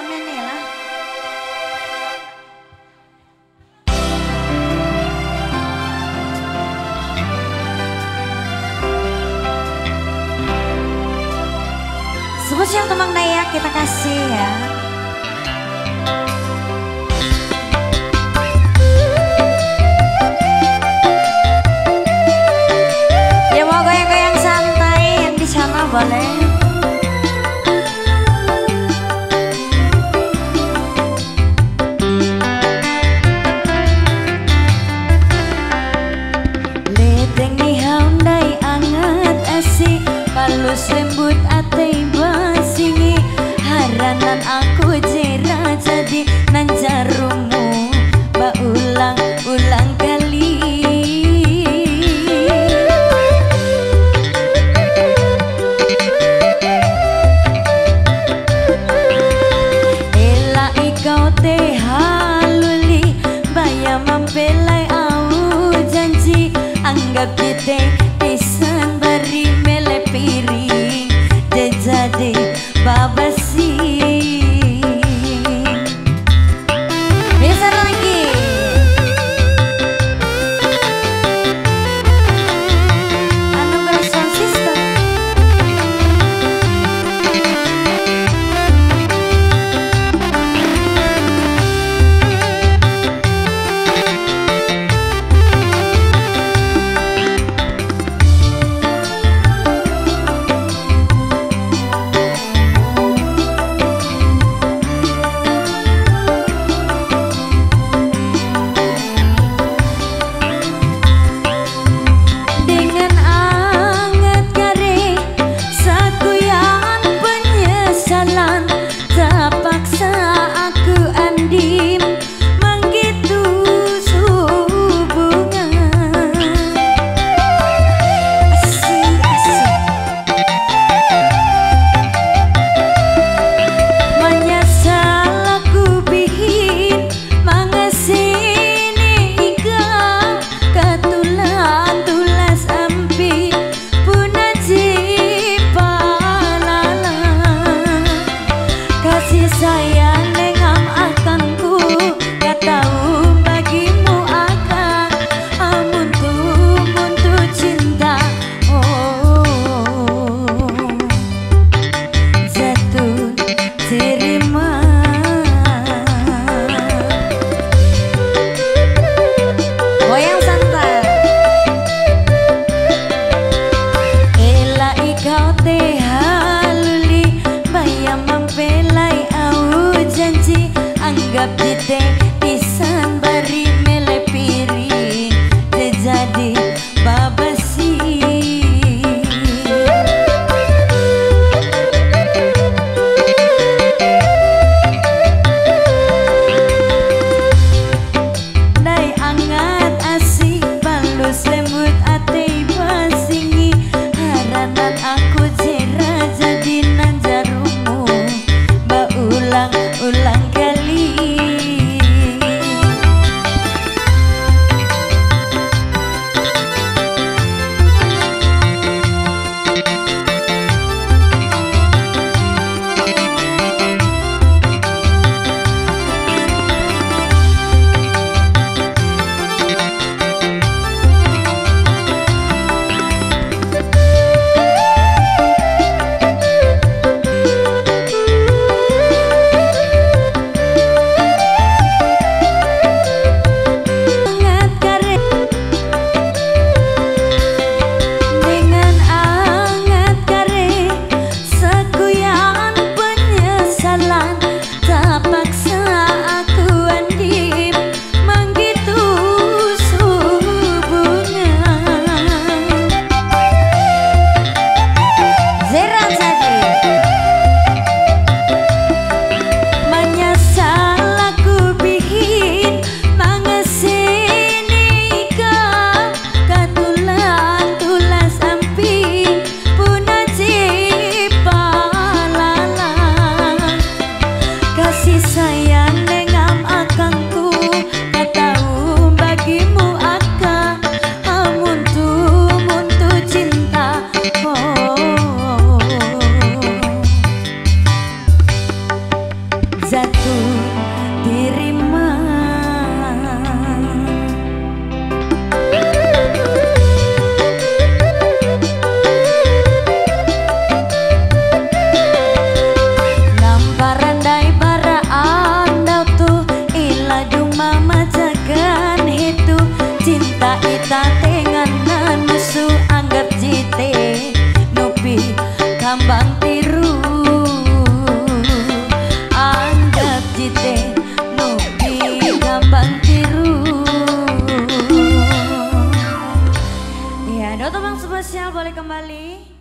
rame-rame yang teman Naya kita kasih ya. nyebut ate basingi haranan aku jera jadi nan jarumu ba ulang ulang kali. Ela kau teh haluli baya mempelai au janji. Anggap kita tanggap di tengah tatengan musuh, anggap jite nupi kambang tiru anggap jite nupi kambang tiru ya teman spesial boleh kembali.